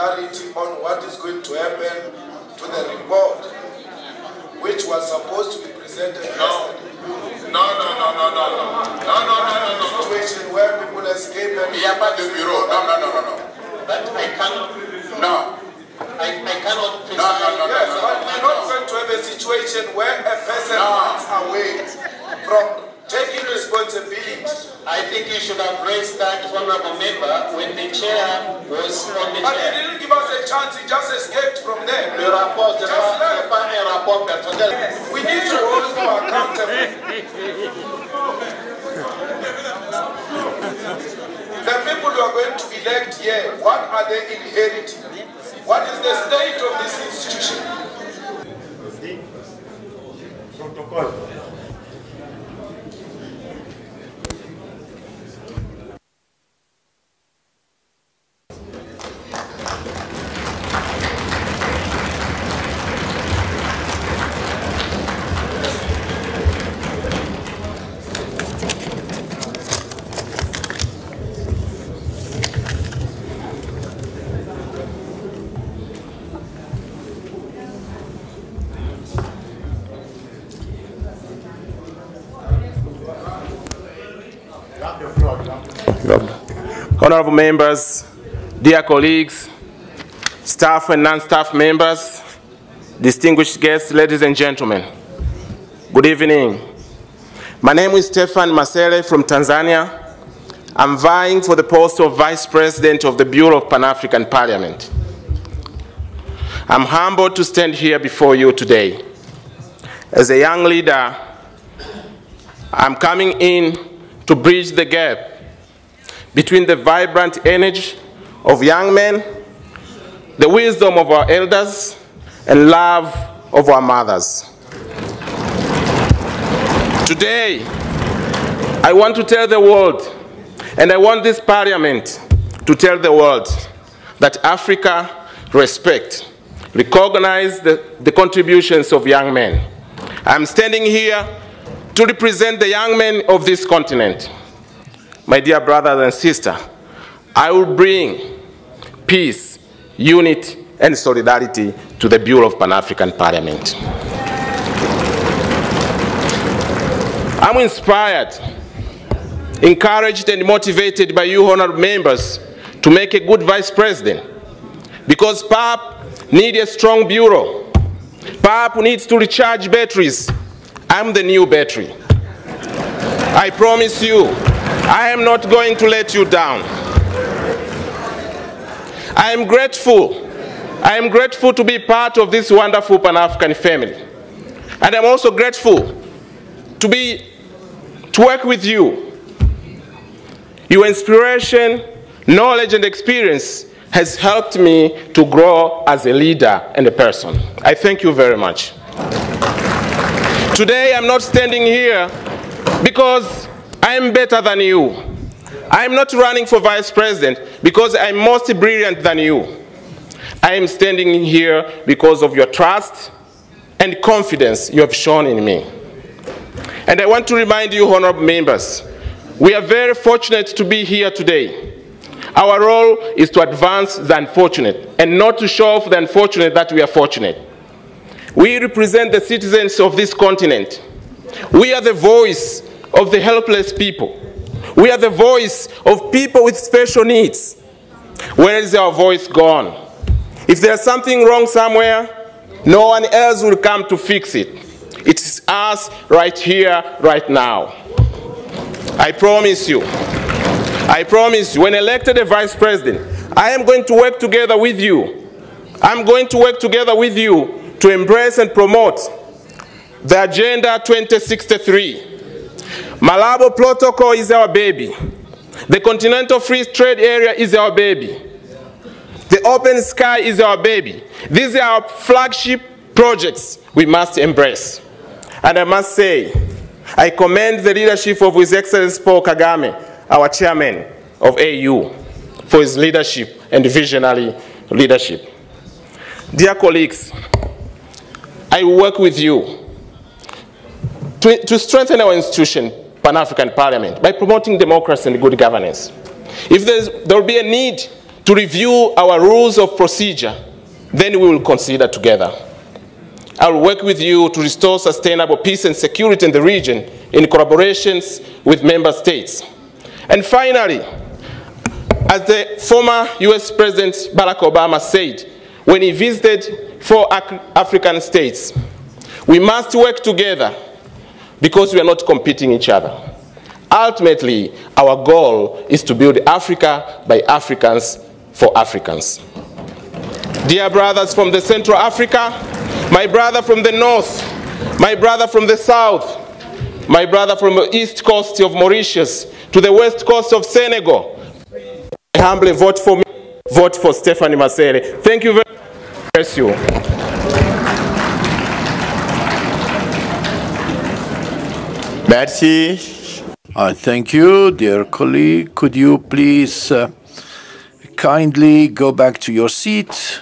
clarity on what is going to happen to the report, which was supposed to be presented No. yesterday. No, no, no, no, no, no. No, no, no, no, no, no. Situation where people escape and. Il n'y a pas de bureau. Non, non, non, non, non. That I cannot, Non. I, I cannot No, no, no, no, Yes, no, but no, we're not going to have a situation where a person No. runs away from taking responsibility. I think you should have raised that honorable member when the chair was on the chair. But he didn't give us a chance, he just escaped from there. Le rapport, c'est Just pas, left. c'est pas un rapport personnel. We need to hold him accountable. The people who are going to elect here, what are they inheriting? What is the state of this institution? Honorable members, dear colleagues, staff and non-staff members, distinguished guests, ladies and gentlemen, good evening. My name is Stefan Masele from Tanzania. I'm vying for the post of Vice President of the Bureau of Pan-African Parliament. I'm humbled to stand here before you today. As a young leader, I'm coming in to bridge the gap between the vibrant energy of young men, the wisdom of our elders, and love of our mothers. Today, I want to tell the world, and I want this parliament to tell the world, that Africa respect, recognize the, the contributions of young men. I'm standing here to represent the young men of this continent. My dear brothers and sisters, I will bring peace, unity, and solidarity to the Bureau of Pan-African Parliament. I'm inspired, encouraged, and motivated by you, honorable members, to make a good vice president. Because PAP needs a strong bureau. PAP needs to recharge batteries. I'm the new battery. I promise you, I am not going to let you down. I am grateful. I am grateful to be part of this wonderful Pan-African family. And I'm also grateful to be to work with you. Your inspiration, knowledge, and experience has helped me to grow as a leader and a person. I thank you very much. Today, I'm not standing here because I am better than you. I am not running for vice president because I'm most brilliant than you. I am standing here because of your trust and confidence you have shown in me. And I want to remind you, honorable members, we are very fortunate to be here today. Our role is to advance the unfortunate and not to show off the unfortunate that we are fortunate. We represent the citizens of this continent. We are the voice of the helpless people. We are the voice of people with special needs. Where is our voice gone? If there's something wrong somewhere, no one else will come to fix it. It's us right here, right now. I promise you, I promise you, when elected a vice president, I am going to work together with you. I'm going to work together with you to embrace and promote the Agenda 2063. Malabo Protocol is our baby. The Continental Free Trade Area is our baby. The Open Sky is our baby. These are our flagship projects we must embrace. And I must say, I commend the leadership of His Excellency Paul Kagame, our chairman of AU, for his leadership and visionary leadership. Dear colleagues, I work with you to, to strengthen our institution, Pan-African Parliament, by promoting democracy and good governance. If there will be a need to review our rules of procedure, then we will consider together. I will work with you to restore sustainable peace and security in the region in collaborations with member states. And finally, as the former US President Barack Obama said when he visited four African states, we must work together because we are not competing each other. Ultimately, our goal is to build Africa by Africans for Africans. Dear brothers from the Central Africa, my brother from the north, my brother from the south, my brother from the east coast of Mauritius to the west coast of Senegal, humbly vote for me, vote for Stephanie Masele. Thank you very much. Bless you. Merci. Uh, thank you, dear colleague. Could you please uh, kindly go back to your seat?